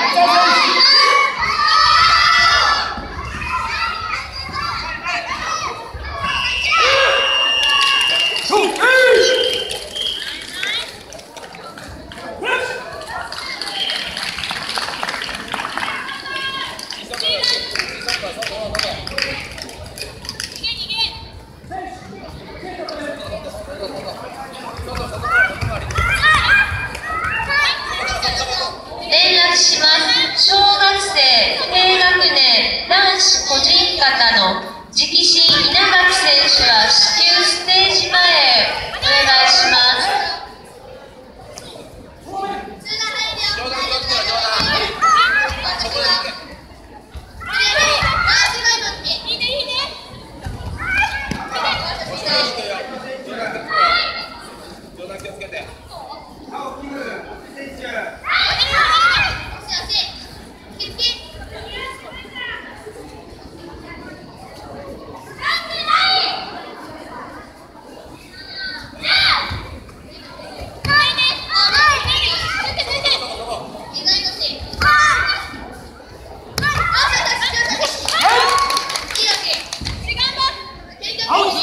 Yes. 方の直進稲垣選手は至急ステ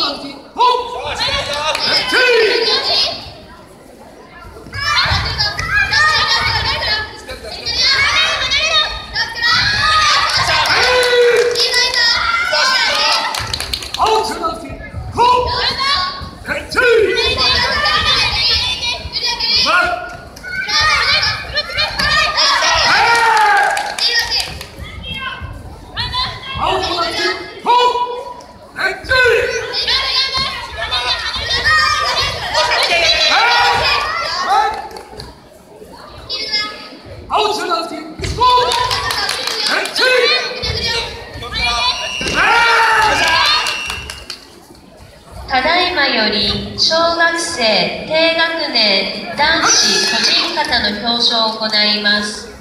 홈! 홈! 자, 시작합니다. ただいまより小学生低学年男子個人型の表彰を行います。